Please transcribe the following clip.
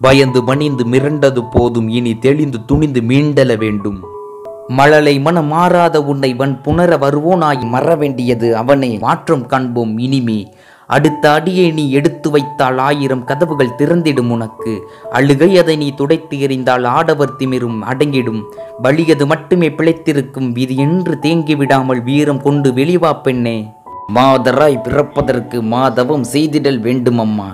பயந்து பணிந்து மிரண்டது போதும். இனி தெளிந்து துணிந்து மீண்டல வேண்டும். மழலை மனம் மாறாத உன்னை வன் புணர வருவோனாய் மற வேண்டியது அவனை மாற்றம் காண்போம் இனிமே. அடுத்த அடியை நீ எடுத்து வைத்தால் ஆயிரம் கதவுகள் திறந்திடும் உனக்கு. அழுகை அதை நீ துடைத்து எறிந்தால் ஆடவர் திமிரும் அடங்கிடும். வலியது மட்டுமே பிழைத்திருக்கும். விதி என்று தேங்கி விடாமல் வீரம் கொண்டு வெளிவா பெண்ணே. மாதராய் பிறப்பதற்கு மாதவம் செய்திடல் வேண்டுமம்மா.